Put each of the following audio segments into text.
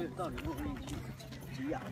觉得到你后面去急呀。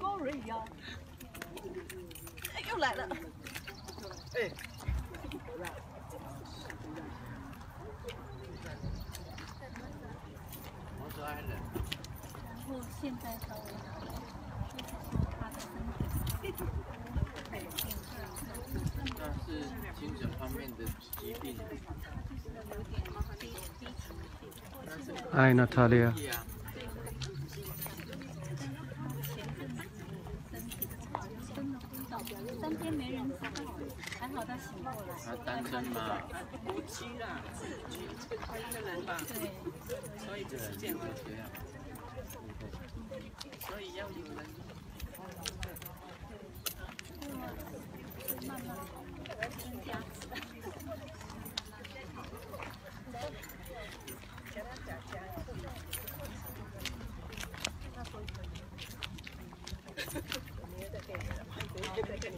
高人一样。哎，又来了。哎，我说爱人，然后现在稍微好了，就是说他的身体那是精神方面的疾病。有点低低沉一点。Hi, Natalia. 对呀，身体真三天没人知道，还好他醒过来。他单身嘛，夫妻啦，自居，他一个人吧，对，所以是。所以要有人。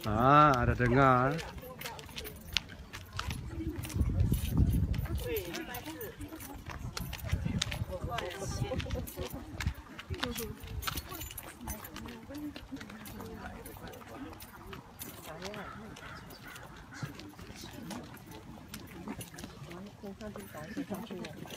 Ah, ada dengar. 对，应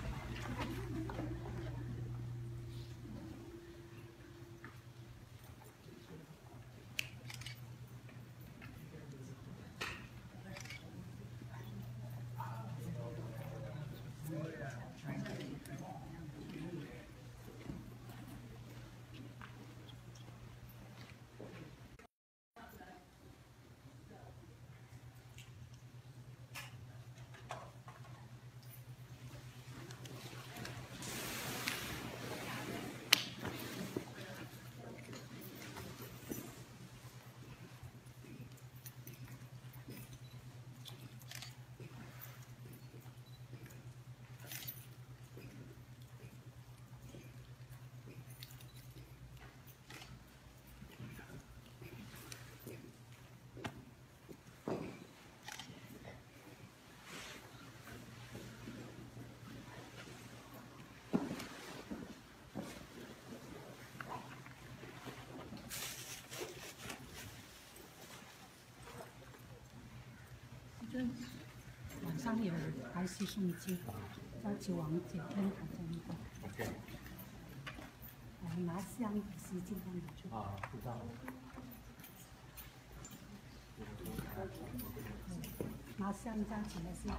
晚上有白皙诵经，在九王姐跟他这一个。OK。我拿香的西进帮你去。啊，知道了。拿香站起来是。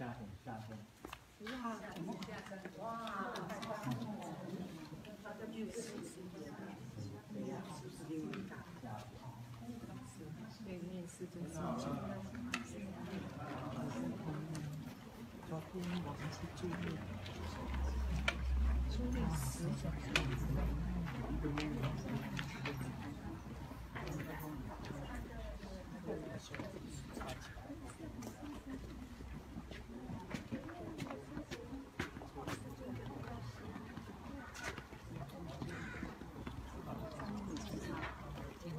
加分，加分。哇，我们加，他的面是是有点难？对，对面试都是紧张的。嗯，招聘老师就是，招。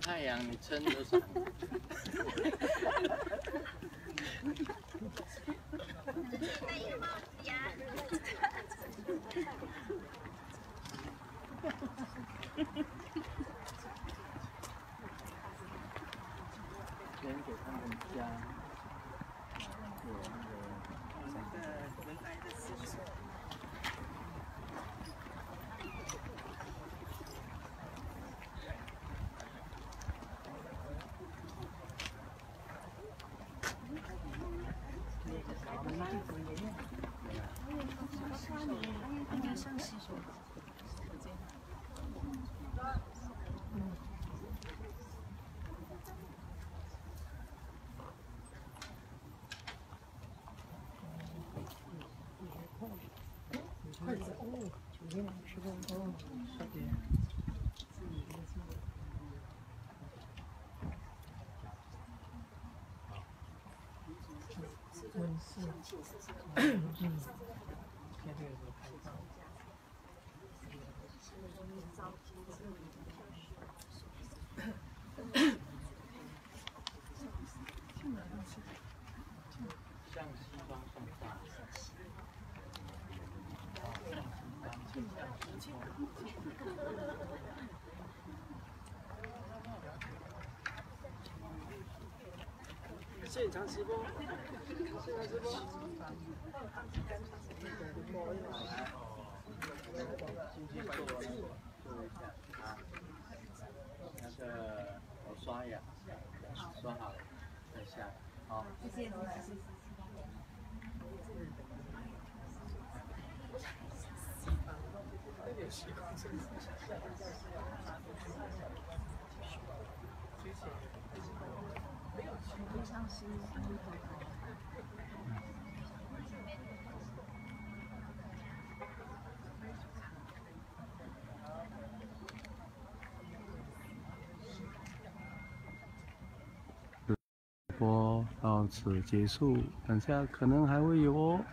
太阳，你撑着伞。嗯。现场直播，现场直播。那个我刷牙，刷好了再下，好。播到此结束，等下可能还会有哦。